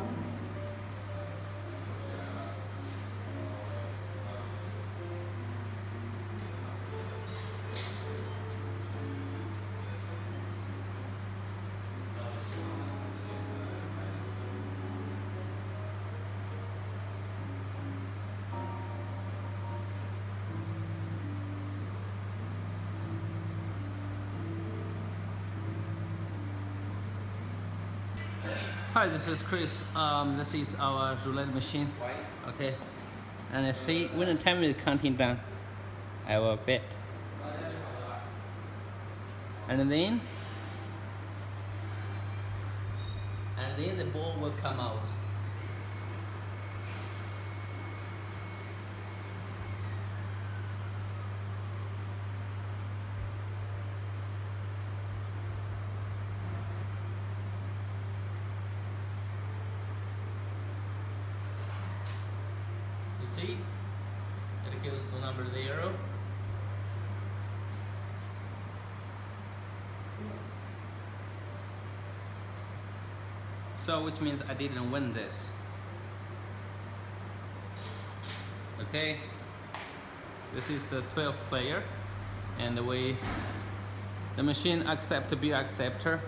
할까? Hi, this is Cris. Um, this is our roulette machine. Okay. And I see when the time is counting down, I will bet. And then, and then the ball will come out. See? It goes to number zero. So which means I didn't win this. Okay. This is the 12th player and we the machine accept to be acceptor